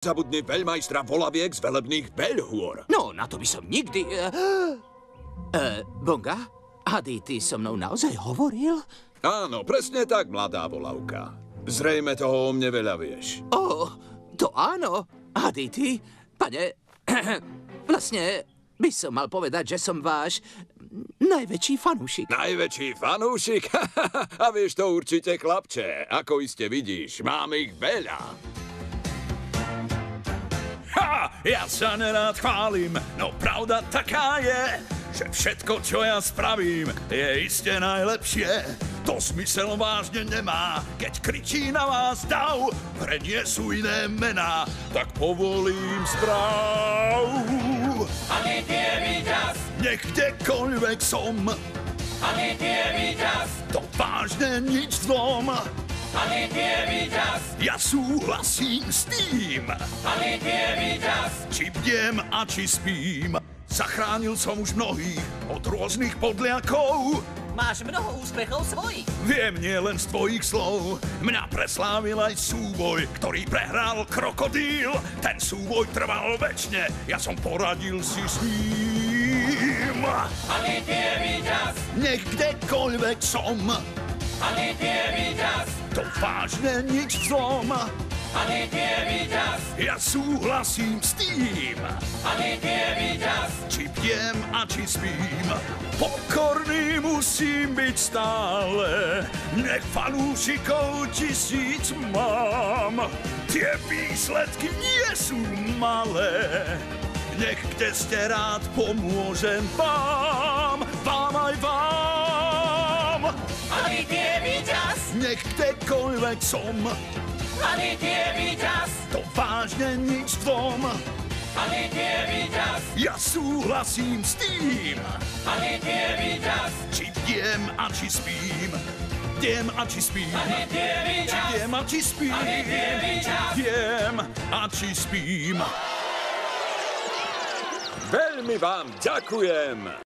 Zabudni veľmajstra volaviek z velebných beľhôr. No, na to by som nikdy... Uh, uh, Bonga? Ady, ty so mnou naozaj hovoril? Áno, presne tak, mladá volavka. Zrejme toho o mne veľa vieš. Ó, to áno. Ady, ty, pane, vlastne by som mal povedať, že som váš najväčší fanúšik. Najväčší fanúšik? A vieš to určite, chlapče. Ako iste vidíš, mám ich veľa. Ja sa nerád chválim, no pravda taká je, že všetko, čo ja spravím, je iste najlepšie. To smysel vážne nemá, keď kričí na vás dav, v hre nie sú iné mená, tak povolím správ. Aký ty je víťaz? Nech kdekoľvek som, Aký ty je víťaz? to vážne nič dvom. Aký ty je víťaz? Ja súhlasím s tým, ty je víťaz? či bdiem a či spím. Zachránil som už mnohých od rôznych podliakov. Máš mnoho úspechov svojich. Viem nie len z tvojich slov, mňa preslávil aj súboj, ktorý prehral krokodíl. Ten súboj trval väčšine, ja som poradil si s ním. Ty je víťaz? Nech kdekoľvek som, ty je víťaz? To vážne nič zlom. Aký ty je víťaz? Ja súhlasím s tým, ty je víťaz? či pijem a či spím. Pokorný musím byť stále, nech fanúšikov tisíc mám. Tie výsledky nie sú malé, nech kde ste rád pomôžem vám, vám aj vám. Ty je víťaz? Nech kdekoľvek som, ty je víťaz? to vážne nič dvom. Ty je víťaz? Ja súhlasím s tým, ty je víťaz? či bdiem a či spím. Bdiem a či spím. Ty je víťaz? Bdiem a či spím. Ty je víťaz? Bdiem a či spím. Veľmi vám ďakujem.